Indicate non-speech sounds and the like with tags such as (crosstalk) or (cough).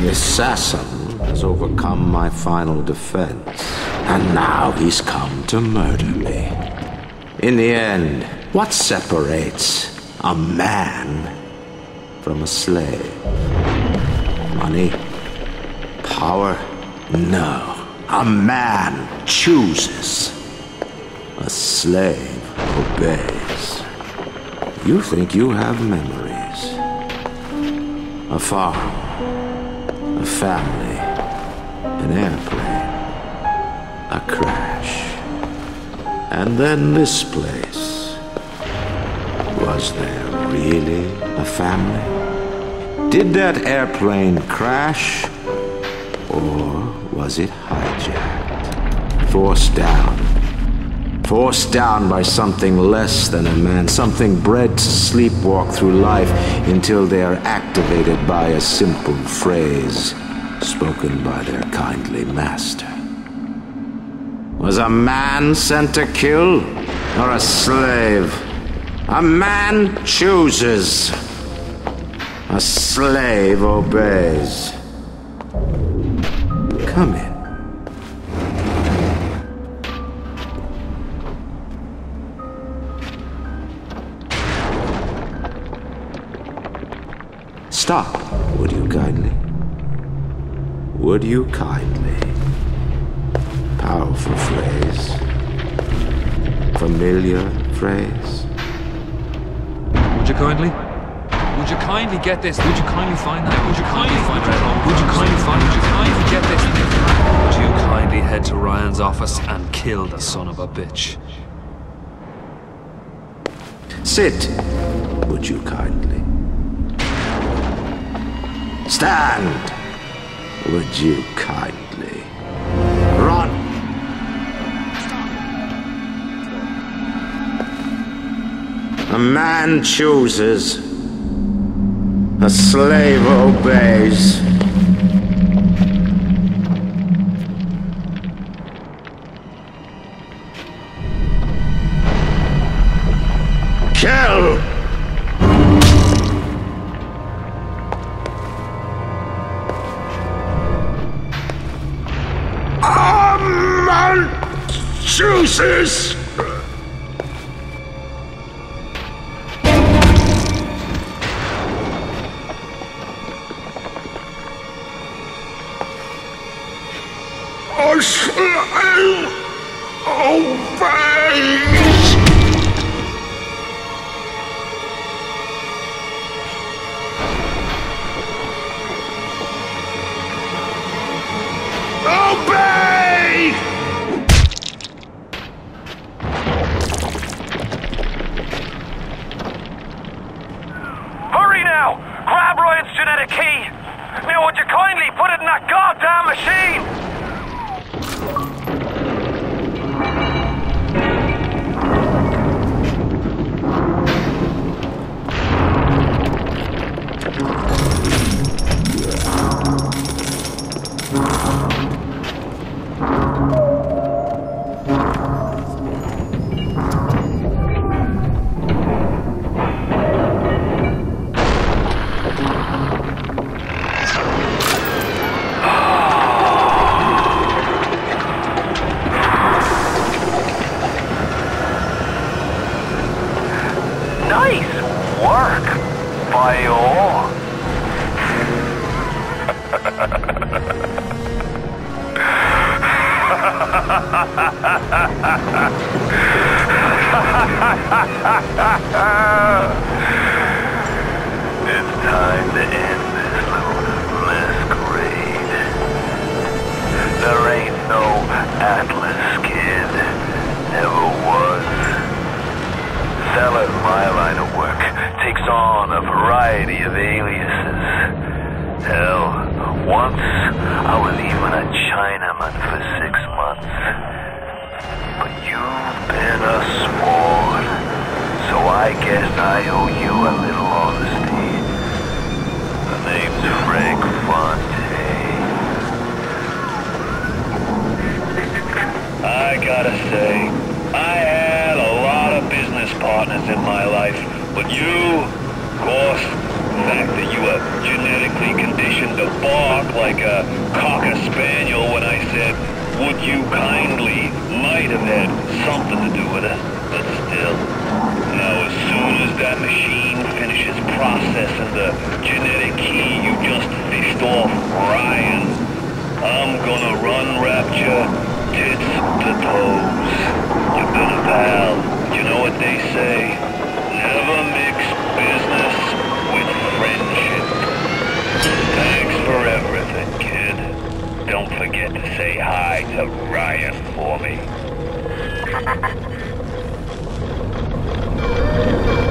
The assassin has overcome my final defense, and now he's come to murder me. In the end, what separates a man from a slave? Money? Power? No. A man chooses. A slave obeys. You think you have memories. A farm. A family. An airplane. A crash. And then this place. Was there really a family? Did that airplane crash? Or was it hijacked? Forced down. Forced down by something less than a man, something bred to sleepwalk through life until they are activated by a simple phrase spoken by their kindly master. Was a man sent to kill or a slave? A man chooses. A slave obeys. Come in. Stop, would you kindly? Would you kindly? Powerful phrase. Familiar phrase. Would you kindly? Would you kindly get this? Would you kindly find that? Would you kindly find that? Would you kindly find? Would you kindly get this? Would you kindly head to Ryan's office and kill the son of a bitch? Sit, would you kindly? Stand, would you kindly? Run! A man chooses, a slave obeys. Chooses! A Grab Ryan's genetic key! Now would you kindly put it in that goddamn machine? (laughs) It's time to end on a variety of aliases. Hell, once I was even a Chinaman for six months. But you've been a sport, so I guess I owe you a little honesty. The name's Frank Fontaine. I gotta say, I had a lot of business partners in my life, but you, course, the fact that you were genetically conditioned to bark like a cocker spaniel when I said, would you kindly might have had something to do with it, but still. Now, as soon as that machine finishes processing the genetic key you just fished off Ryan, I'm gonna run Rapture tits to toes. You've been a pal. You know what they say? Say hi to Ryan for me. (laughs)